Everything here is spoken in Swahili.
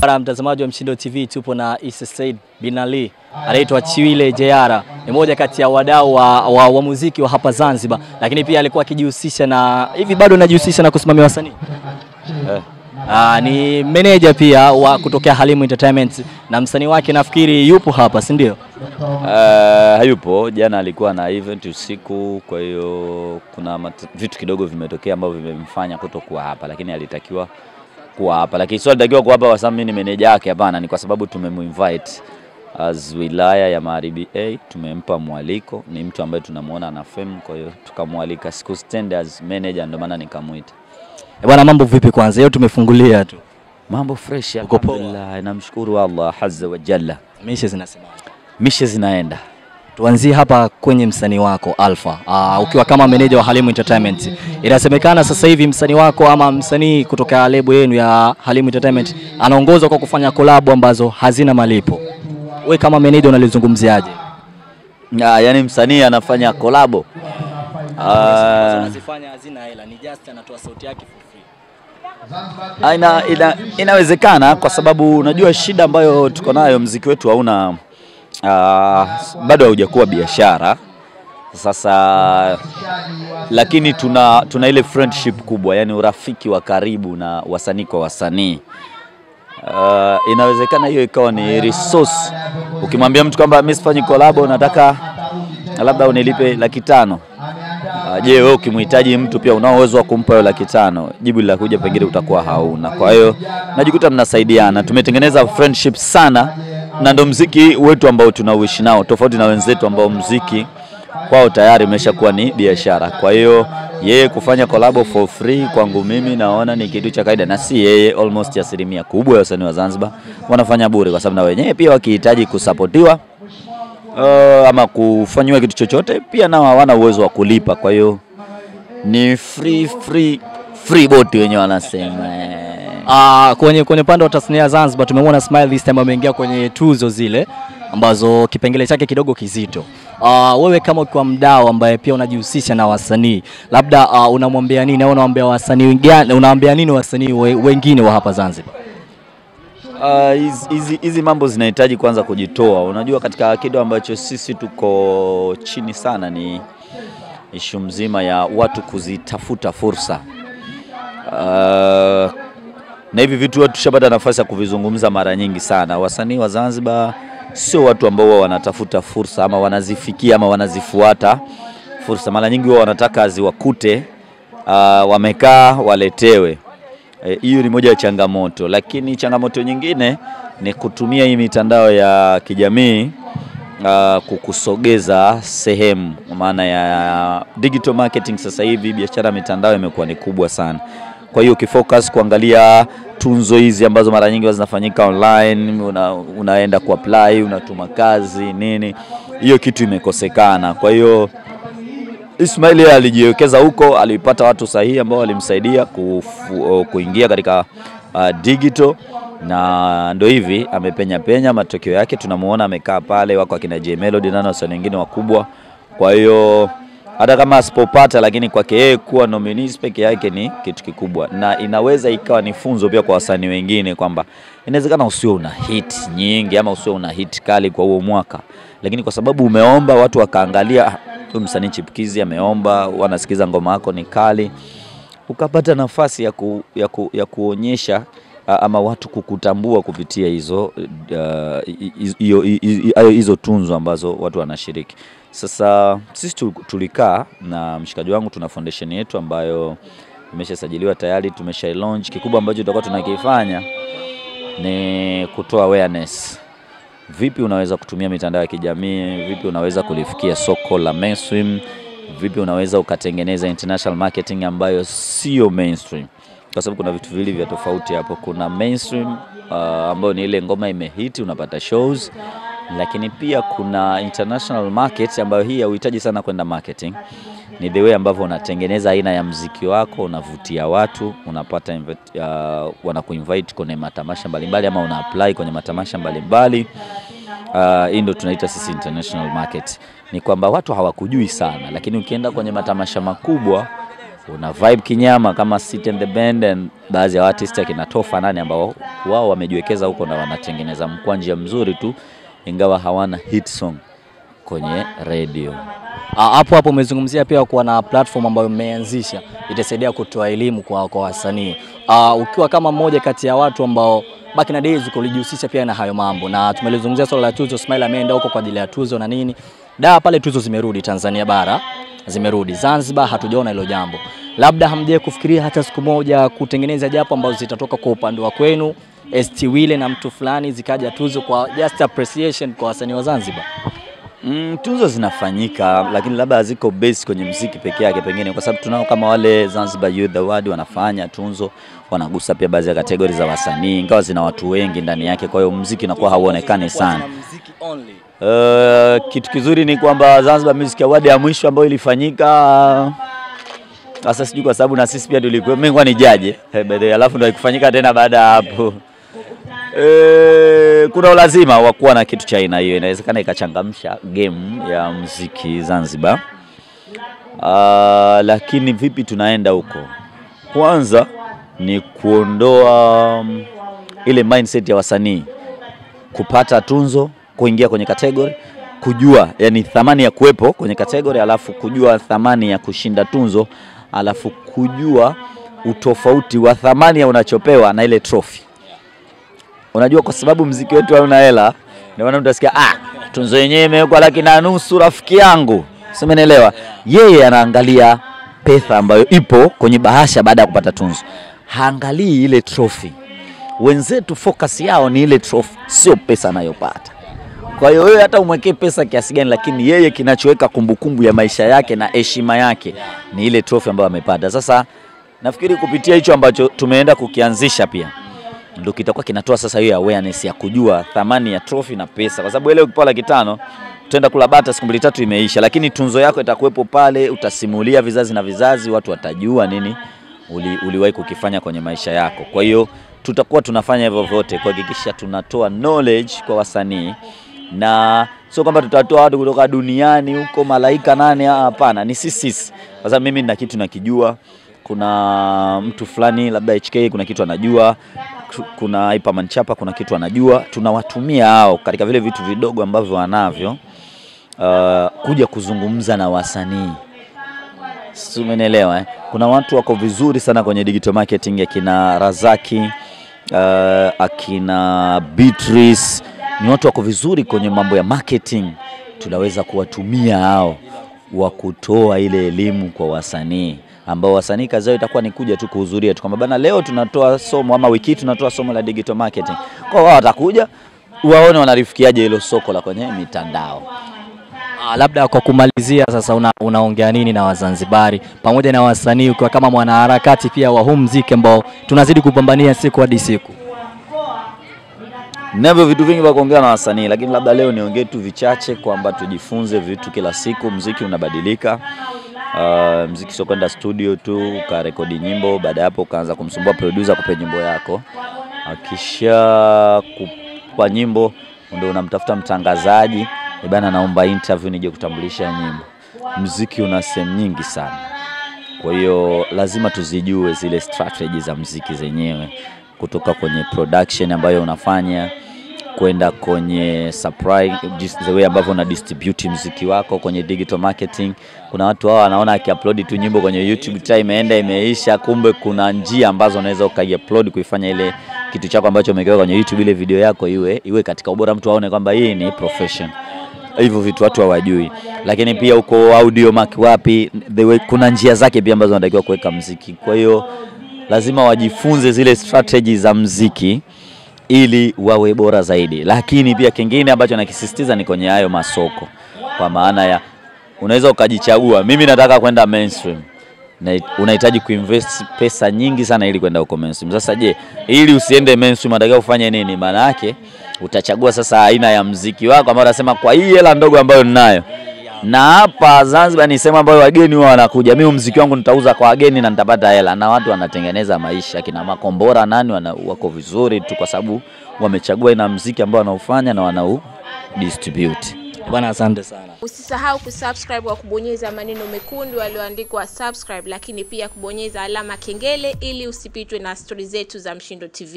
Bara mtazamaji wa Mshindo TV, tupo na Issa Said bin Ali anaitwa Chiwile Jayara, ni moja kati ya wadau wa, wa, wa muziki wa hapa Zanzibar, lakini pia alikuwa akijihusisha na hivi, bado anajihusisha na kusimamia wasanii Eh. Aa, ni meneja pia wa kutokea Halimu Entertainment na msanii wake nafikiri yupo hapa, si ndio? Uh, hayupo. Jana alikuwa na event usiku, kwa hiyo kuna vitu kidogo vimetokea ambavyo vimemfanya kutokuwa hapa, lakini alitakiwa kuwa hapa, lakini sio alitakiwa kuwa hapa kwa sababu mimi ni meneja yake. Hapana, ni kwa sababu tumemuinvite as wilaya ya Magharibi A, tumempa mwaliko. Ni mtu ambaye tunamuona ana fame, kwa hiyo tukamwalika, siku stand as manager, ndio maana nikamuita. Eh, Bwana, mambo vipi? Kwanza leo tumefungulia tu, Mambo fresh, alhamdulillah, namshukuru Allah azza wa jalla, mishe zinasema mishe zinaenda Tuanzie hapa kwenye msanii wako Alpha. Aa, ukiwa kama meneja wa Halimu Entertainment. Inasemekana sasa hivi msanii wako ama msanii kutoka lebo yenu ya Halimu Entertainment anaongozwa kwa kufanya kolabo ambazo hazina malipo. We kama meneja unalizungumziaje? Ya, yani msanii anafanya kolabo Ah, Anazifanya hazina hela, ni just anatoa sauti yake for free. Ah, ina, ina, inawezekana kwa sababu unajua shida ambayo tuko nayo, mziki wetu hauna uh, bado haujakuwa biashara sasa, lakini tuna, tuna ile friendship kubwa, yani urafiki wa karibu na wasanii kwa wasanii. Uh, inawezekana hiyo ikawa ni resource. Ukimwambia mtu kwamba mimi sifanyi collab, nataka labda unilipe laki tano Ah, Je, wewe ukimhitaji mtu pia unao uwezo wa kumpa hiyo laki tano? Jibu kuja pengine utakuwa hauna. Kwa hiyo najikuta mnasaidiana, tumetengeneza friendship sana, na ndo mziki wetu ambao tunauishi nao, tofauti na wenzetu ambao mziki kwao tayari umeshakuwa ni biashara. Kwa hiyo yeye kufanya kolabo for free kwangu mimi naona ni kitu cha kawaida, na si yeye, almost asilimia kubwa ya wasanii wa Zanzibar wanafanya bure, kwa sababu na wenyewe pia wakihitaji kusapotiwa uh, ama kufanyiwa kitu chochote pia nao hawana uwezo wa kulipa. Kwa hiyo ni free free free boti wenyewe wanasema eh. Ah, kwenye kwenye upande wa tasnia ya Zanzibar tumemwona Smile this time ameingia kwenye tuzo zile ambazo kipengele chake kidogo kizito. Ah, wewe kama ukiwa mdau ambaye pia unajihusisha na wasanii, labda uh, unamwambia nini au unawaambia wasanii gani, unawaambia nini wasanii we, wengine wa hapa Zanzibar? Hizi hizi- hizi mambo zinahitaji kwanza kujitoa. Unajua, katika kitu ambacho sisi tuko chini sana ni ishu mzima ya watu kuzitafuta fursa. Ah, na hivi vitu tushapata nafasi ya kuvizungumza mara nyingi sana. Wasanii wa Zanzibar sio watu ambao wa wanatafuta fursa ama wanazifikia ama wanazifuata fursa. Mara nyingi huwa wanataka ziwakute, uh, wamekaa waletewe. Hiyo e, ni moja ya changamoto, lakini changamoto nyingine ni kutumia hii mitandao ya kijamii uh, kukusogeza sehemu, maana ya digital marketing. Sasa hivi biashara mitandao imekuwa ni kubwa sana, kwa hiyo ukifocus kuangalia tunzo hizi ambazo mara nyingi zinafanyika online, una, unaenda kuapply, unatuma kazi nini, hiyo kitu imekosekana. Kwa hiyo Ismail alijiwekeza huko, alipata watu sahihi ambao walimsaidia kuingia katika uh, digital na ndo hivi amepenya penya. Matokeo yake tunamuona amekaa pale, wako akina J Melody na wasanii wengine wakubwa. Kwa hiyo hata kama asipopata, lakini kwake yeye kuwa nominees peke yake ni kitu kikubwa, na inaweza ikawa ni funzo pia kwa wasanii wengine kwamba inawezekana usio una hit nyingi ama usio una hit kali kwa huo mwaka, lakini kwa sababu umeomba watu wakaangalia "Ah, huyu msanii chipukizi ameomba, wanasikiza ngoma yako ni kali, ukapata nafasi ya, ku, ya, ku, ya kuonyesha ama watu kukutambua kupitia hizo hizo uh, tunzo ambazo watu wanashiriki. Sasa sisi tu- tulikaa na mshikaji wangu, tuna foundation yetu ambayo imeshasajiliwa tayari, tumesha launch. Kikubwa ambacho tutakuwa tunakifanya ni kutoa awareness. Vipi unaweza kutumia mitandao ya kijamii, vipi unaweza kulifikia soko la mainstream, vipi unaweza ukatengeneza international marketing ambayo sio mainstream, kwa sababu kuna vitu viwili vya tofauti hapo. Kuna mainstream uh, ambayo ni ile ngoma imehiti unapata shows, lakini pia kuna international market ambayo hii hauhitaji sana kwenda marketing ni the way ambavyo unatengeneza aina ya mziki wako, unavutia watu, unapata invite, uh, wanakuinvite kwenye matamasha mbalimbali ama una apply kwenye matamasha mbalimbali. hii Uh, hii ndio tunaita sisi international market. Ni kwamba watu hawakujui sana, lakini ukienda kwenye matamasha makubwa una vibe kinyama kama Sit and the Band and baadhi ya artist akina Tofa nani ambao wao wamejiwekeza huko na wanatengeneza mkwanja mzuri tu, ingawa hawana hit song kwenye radio. Ah, hapo hapo umezungumzia pia kuwa na platform ambayo mmeanzisha itasaidia kutoa elimu kwa, kwa wasanii. Ah, ukiwa kama mmoja kati ya watu ambao back in the days ulijihusisha pia na hayo mambo, na tumelizungumzia swala la tuzo. Smile ameenda huko kwa ajili ya tuzo na nini, da pale tuzo zimerudi Tanzania bara zimerudi Zanzibar, hatujaona hilo jambo. Labda hamjawahi kufikiria hata siku moja kutengeneza japo ambazo zitatoka kwa upande wa kwenu ST Wile na mtu fulani zikaja tuzo kwa just appreciation kwa wasanii wa Zanzibar? Mm, tuzo zinafanyika lakini labda haziko base kwenye mziki peke yake, pengine kwa sababu tunao kama wale Zanzibar Youth Award wanafanya tunzo, wanagusa pia baadhi ya kategori za wasanii, ingawa zina watu wengi ndani yake, kwa hiyo mziki unakuwa hauonekani sana. Uh, kitu kizuri ni kwamba Zanzibar Music Award ya mwisho ambayo ilifanyika sasa, sijui kwa sababu na sisi pia tulikuwa, mimi kwa ni jaje eh, by alafu ndio ikufanyika tena baada ya hapo E, kuna ulazima wa kuwa na kitu cha aina hiyo, inawezekana ikachangamsha game ya muziki Zanzibar. Uh, lakini vipi tunaenda huko? Kwanza ni kuondoa um, ile mindset ya wasanii kupata tunzo, kuingia kwenye kategori, kujua yani thamani ya kuwepo kwenye category, alafu kujua thamani ya kushinda tunzo, alafu kujua utofauti wa thamani ya unachopewa na ile trophy. Unajua, kwa sababu mziki wetu hauna hela, ndio maana utasikia ah, tunzo yenyewe imewekwa laki na nusu, rafiki yangu, simenielewa. Yeye anaangalia pesa ambayo ipo kwenye bahasha baada ya kupata tunzo, haangalii ile trophy. Wenzetu focus yao ni ile trophy, sio pesa anayopata. Kwa hiyo wewe hata umwekee pesa kiasi gani, lakini yeye kinachoweka kumbukumbu ya maisha yake na heshima yake ni ile trophy ambayo amepata. Sasa nafikiri kupitia hicho ambacho tumeenda kukianzisha pia ndio kitakuwa kinatoa sasa hiyo awareness ya kujua thamani ya trophy na pesa, kwa sababu ile ukipewa laki tano utaenda kula bata siku mbili tatu imeisha, lakini tunzo yako itakuwepo pale, utasimulia vizazi na vizazi, watu watajua nini uli, uliwahi kukifanya kwenye maisha yako. Kwa hiyo tutakuwa tunafanya hivyo vyote kuhakikisha tunatoa knowledge kwa wasanii na sio kwamba tutatoa watu kutoka duniani huko malaika nane, hapana, ni sisi sisi. Sababu mimi nina kitu nakijua, kuna mtu fulani labda HK kuna kitu anajua, kuna Hyperman Chapa kuna kitu anajua, tunawatumia hao katika vile vitu vidogo ambavyo wanavyo uh, kuja kuzungumza na wasanii. Umenielewa eh? Kuna watu wako vizuri sana kwenye digital marketing akina Razaki uh, akina Beatrice ni watu wako vizuri kwenye mambo ya marketing, tunaweza kuwatumia hao wa kutoa ile elimu kwa wasanii ambao wasanii kazi yao itakuwa ni kuja tu kuhudhuria tu kwamba bana, leo tunatoa somo ama wiki tunatoa somo la digital marketing. Kwa wao watakuja waone wanalifikiaje hilo soko la kwenye mitandao. Ah, labda kwa kumalizia sasa, una, unaongea nini na Wazanzibari pamoja na wasanii ukiwa kama mwanaharakati pia wa huu mziki ambao tunazidi kupambania siku hadi siku? Navyo vitu vingi vya kuongea na wasanii, lakini labda leo niongee tu vichache kwamba tujifunze vitu kila siku. Mziki unabadilika. Uh, mziki sio kwenda studio tu ukarekodi nyimbo, baada ya hapo ukaanza kumsumbua producer kupe nyimbo yako. Akisha kupa nyimbo ndio unamtafuta mtangazaji, "Eh bana, naomba interview nije kutambulisha nyimbo. Mziki una sehemu nyingi sana, kwa hiyo lazima tuzijue zile strategy za mziki zenyewe, kutoka kwenye production ambayo unafanya kwenda kwenye supply, the way ambavyo una distribute mziki wako kwenye digital marketing. Kuna watu hao wanaona akiupload tu nyimbo kwenye YouTube time imeenda imeisha, kumbe kuna njia ambazo unaweza ukaiupload kuifanya ile kitu chako ambacho umekiweka kwenye YouTube, ile video yako iwe iwe katika ubora, mtu aone kwamba hii ni profession. Hivyo vitu watu hawajui, lakini pia uko audio mark wapi, the way, kuna njia zake pia ambazo wanatakiwa kuweka mziki. Kwa hiyo lazima wajifunze zile strategy za mziki ili wawe bora zaidi. Lakini pia kingine ambacho nakisisitiza ni kwenye hayo masoko, kwa maana ya unaweza ukajichagua, mimi nataka kwenda mainstream na unahitaji kuinvest pesa nyingi sana ili kwenda huko mainstream. Sasa je, ili usiende mainstream unatakiwa ufanye nini? Maana yake utachagua sasa aina ya mziki wako ambao unasema kwa hii hela ndogo ambayo ninayo na hapa Zanzibar ni sehemu ambayo wageni huwa wanakuja. Mimi mziki wangu nitauza kwa wageni na nitapata hela, na watu wanatengeneza maisha. Kina Makombora nani wana, wako vizuri tu kwa sababu wamechagua aina ya mziki ambao wanaufanya na wanau distribute. Bwana, asante sana. Usisahau kusubscribe kwa kubonyeza maneno mekundu yaliyoandikwa subscribe, lakini pia kubonyeza alama kengele ili usipitwe na stori zetu za Mshindo TV.